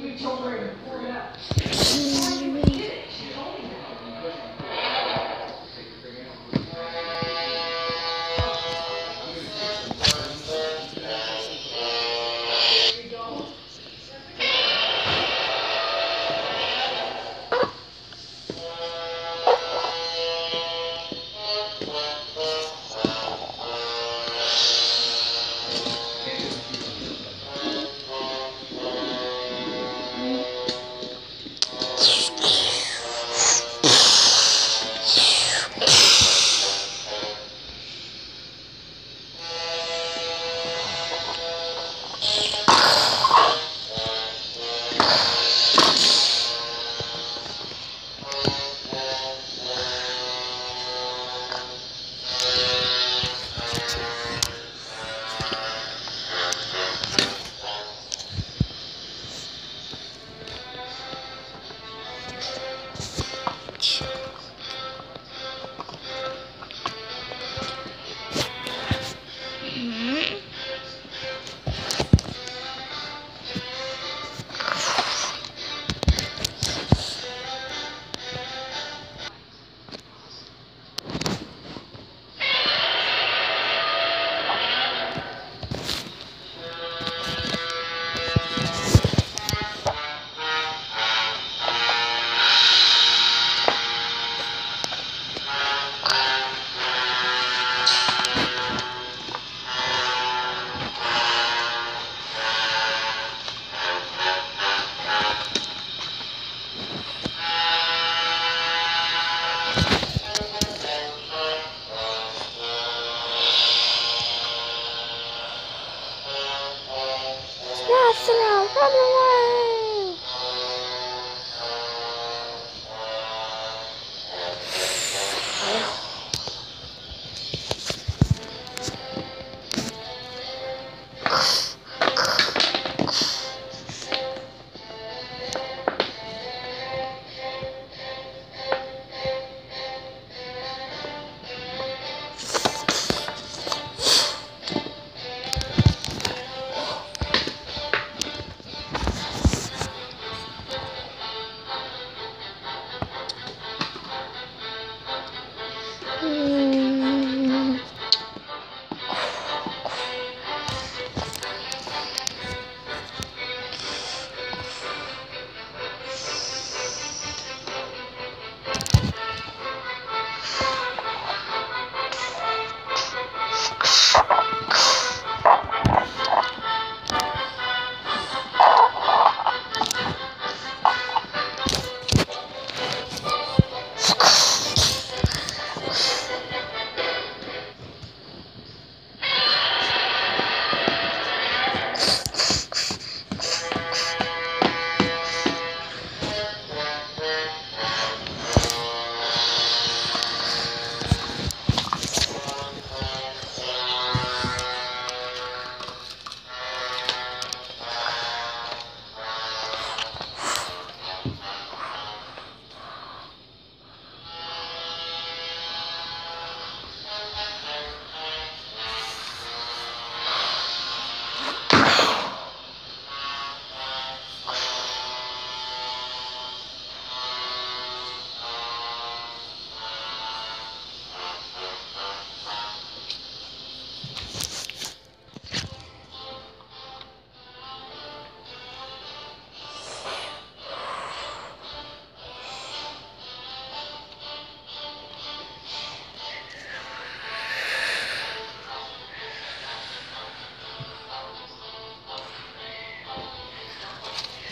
you told her to pour it out. Astro,